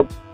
you.